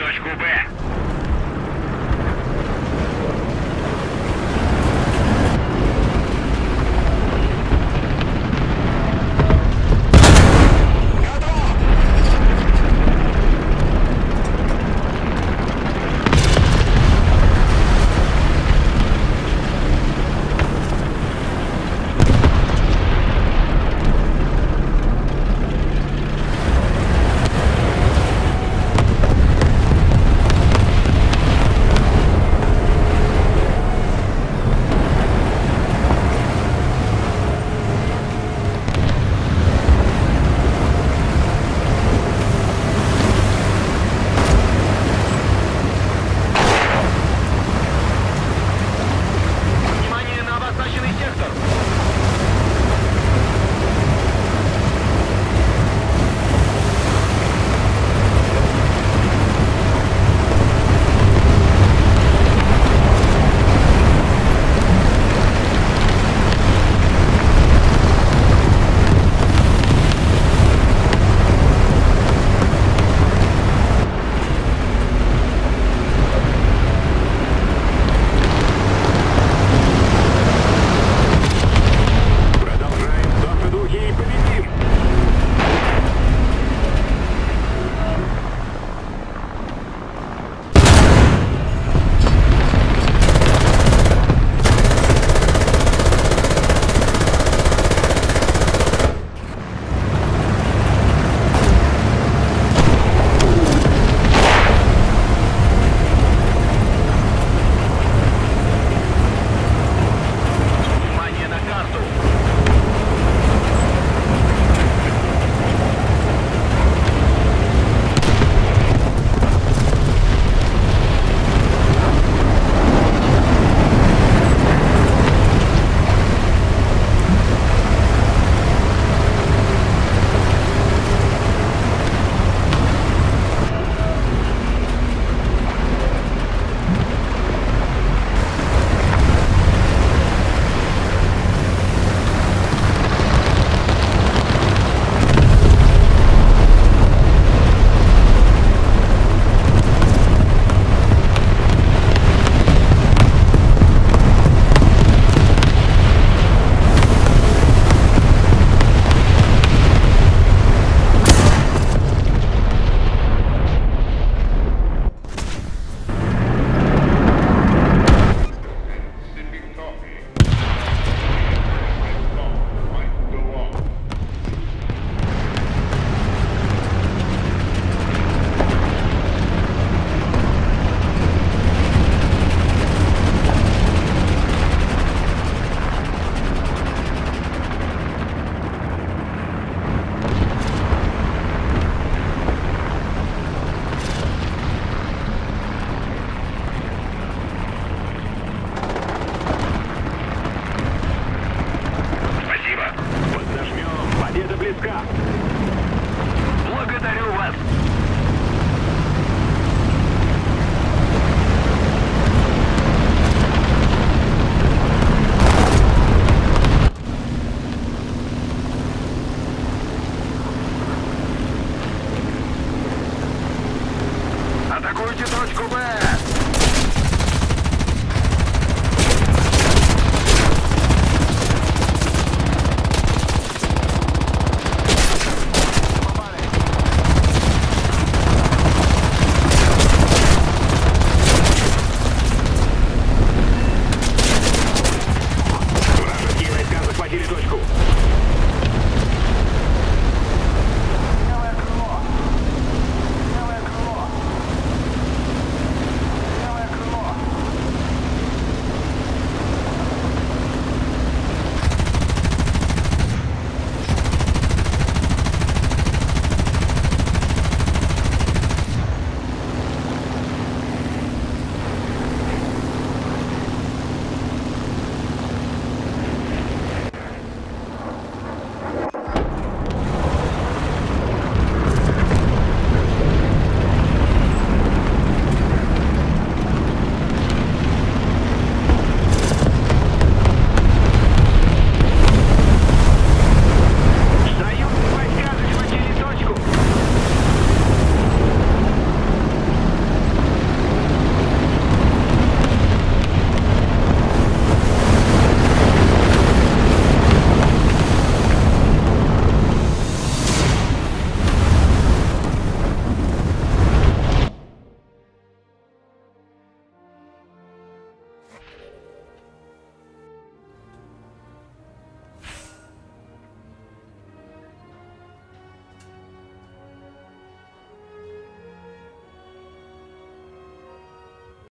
Точку Б.